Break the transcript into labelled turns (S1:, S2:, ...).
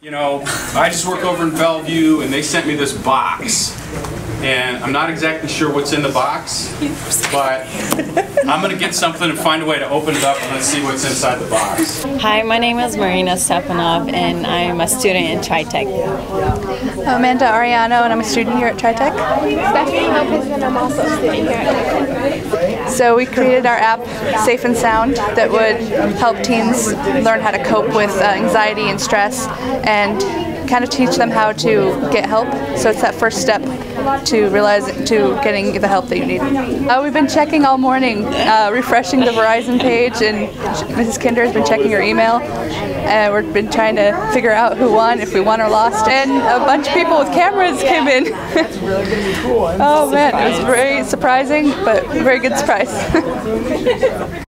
S1: You know, I just work over in Bellevue and they sent me this box. And I'm not exactly sure what's in the box, but I'm gonna get something and find a way to open it up and let's see what's inside the box.
S2: Hi, my name is Marina Stepanov, and I'm a student in TriTech.
S3: Amanda Ariano, and I'm a student here at TriTech.
S4: Stephanie Lopez, and I'm also a student here at TriTech.
S3: So we created our app, Safe and Sound, that would help teens learn how to cope with uh, anxiety and stress, and kind of teach them how to get help. So it's that first step to realize to getting the help that you need. Uh, we've been checking all morning, uh, refreshing the Verizon page, and Mrs. Kinder has been checking her email. And we've been trying to figure out who won, if we won or lost. And a bunch of people with cameras came in. oh man, it was very surprising, but very good surprise.